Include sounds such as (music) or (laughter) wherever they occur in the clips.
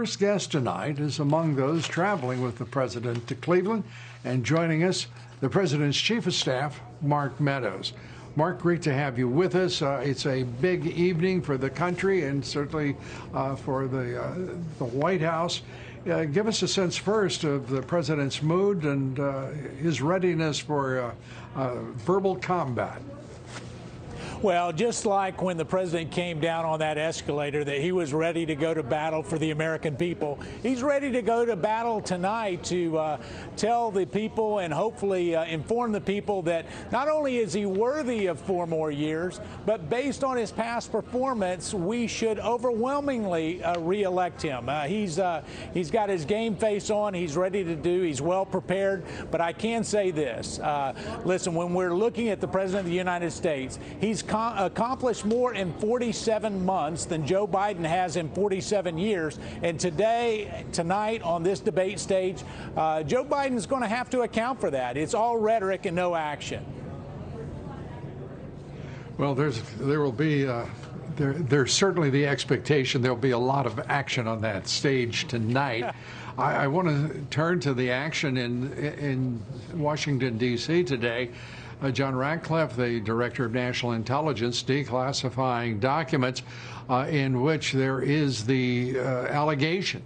first guest tonight is among those traveling with the president to Cleveland and joining us, the president's chief of staff, Mark Meadows. Mark, great to have you with us. Uh, it's a big evening for the country and certainly uh, for the, uh, the White House. Uh, give us a sense first of the president's mood and uh, his readiness for uh, verbal combat. Well, just like when the president came down on that escalator, that he was ready to go to battle for the American people, he's ready to go to battle tonight to uh, tell the people and hopefully uh, inform the people that not only is he worthy of four more years, but based on his past performance, we should overwhelmingly uh, reelect him. Uh, he's uh, he's got his game face on. He's ready to do. He's well prepared. But I can say this: uh, listen, when we're looking at the president of the United States, he's accomplished more in 47 months than Joe Biden has in 47 years. And today, tonight, on this debate stage, uh, Joe Biden is going to have to account for that. It's all rhetoric and no action. Well, there's there will be. Uh, there, there's certainly the expectation there'll be a lot of action on that stage tonight. (laughs) I, I want to turn to the action in in Washington D.C. today uh, John Ratcliffe, the Director of National Intelligence, declassifying documents uh, in which there is the uh, allegation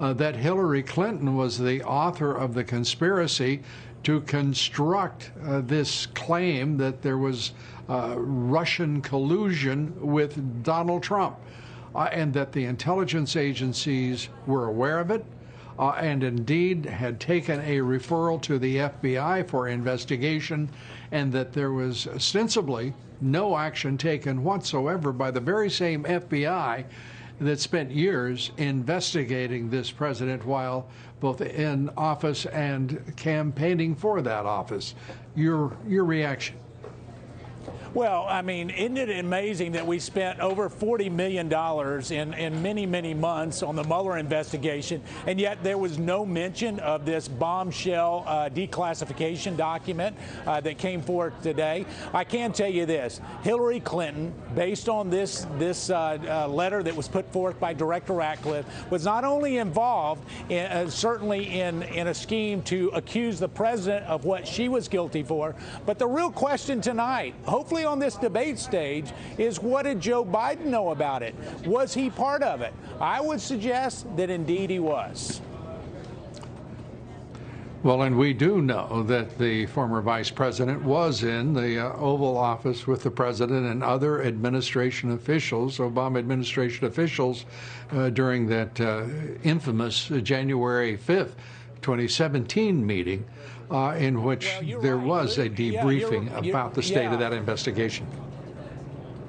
uh, that Hillary Clinton was the author of the conspiracy to construct uh, this claim that there was Russian collusion with Donald Trump. and that the intelligence agencies were aware of it, uh, and indeed had taken a referral to the FBI for investigation, and that there was ostensibly no action taken whatsoever by the very same FBI that spent years investigating this president while both in office and campaigning for that office. Your your reaction? Well, I mean, isn't it amazing that we spent over $40 million in, in many, many months on the Mueller investigation, and yet there was no mention of this bombshell uh, declassification document uh, that came forth today? I can tell you this Hillary Clinton, based on this, this uh, uh letter that was put forth by Director Ratcliffe, was not only involved, in, uh, certainly in, in a scheme to accuse the president of what she was guilty for, but the real question tonight, hopefully on this debate stage is what did Joe Biden know about it? Was he part of it? I would suggest that indeed he was. Well, and we do know that the former vice president was in the uh, Oval Office with the president and other administration officials, Obama administration officials, uh, during that uh, infamous January 5th, 2017 meeting uh, in which there was a debriefing about the state of that investigation.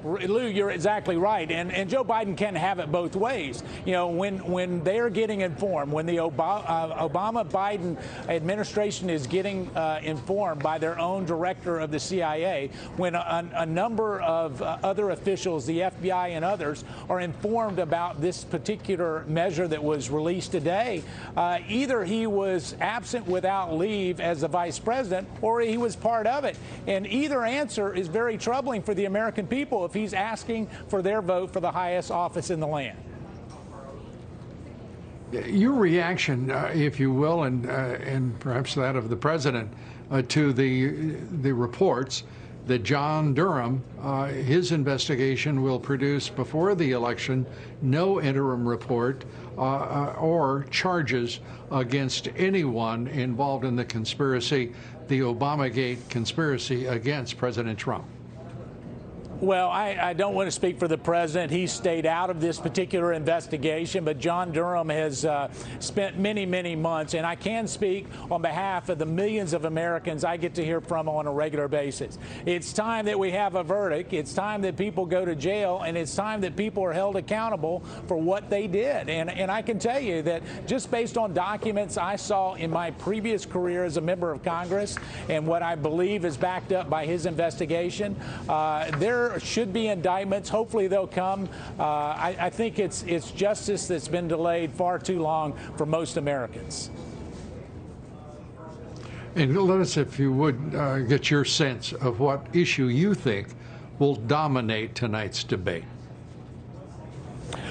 Lou, you're exactly right, and and Joe Biden can have it both ways. You know, when when they're getting informed, when the Obama, uh, Obama Biden administration is getting uh, informed by their own director of the CIA, when a, a number of uh, other officials, the FBI and others, are informed about this particular measure that was released today, uh, either he was absent without leave as the vice president, or he was part of it, and either answer is very troubling for the American people if he's asking for their vote for the highest office in the land. Your reaction, uh, if you will, and uh, and perhaps that of the president, uh, to the the reports that John Durham, uh, his investigation will produce before the election no interim report uh, uh, or charges against anyone involved in the conspiracy, the Obamagate conspiracy against President Trump. Well, I, I, don't want to speak for the president. He stayed out of this particular investigation, but John Durham has uh, spent many, many months, and I can speak on behalf of the millions of Americans I get to hear from on a regular basis. It's time that we have a verdict. It's time that people go to jail, and it's time that people are held accountable for what they did. And, and I can tell you that just based on documents I saw in my previous career as a member of Congress and what I believe is backed up by his investigation, uh, there should be indictments. Hopefully, they'll come. Uh, I, I think it's it's justice that's been delayed far too long for most Americans. And let us, if you would, uh, get your sense of what issue you think will dominate tonight's debate.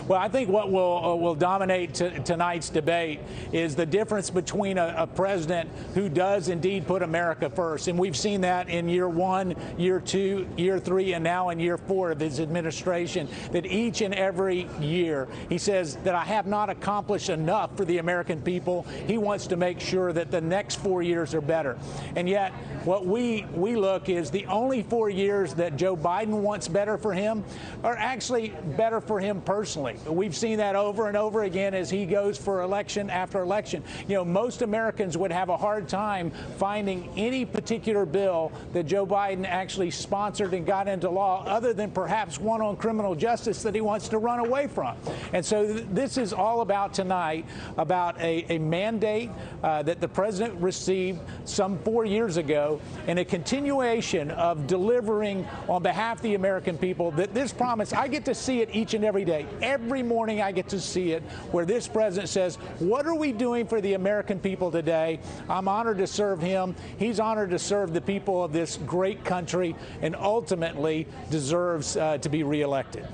Well, I think what will uh, will dominate tonight's debate is the difference between a, a, president who does indeed put America first, and we've seen that in year one, year two, year three, and now in year four of his administration. That each and every year he says that I have not accomplished enough for the American people. He wants to make sure that the next four years are better, and yet what we we look is the only four years that Joe Biden wants better for him are actually better for him personally. We've seen that over and over again as he goes for election after election. You know, most Americans would have a hard time finding any particular bill that Joe Biden actually sponsored and got into law other than perhaps one on criminal justice that he wants to run away from. And so th- this is all about tonight about a, a mandate uh, that the president received some four years ago and a continuation of delivering on behalf of the American people that this promise, I get to see it each and every day. Every morning I get to see it where this president says, What are we doing for the American people today? I'm honored to serve him. He's honored to serve the people of this great country and ultimately deserves uh, to be reelected.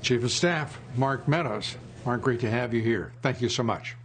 Chief of Staff Mark Meadows. Mark, great to have you here. Thank you so much.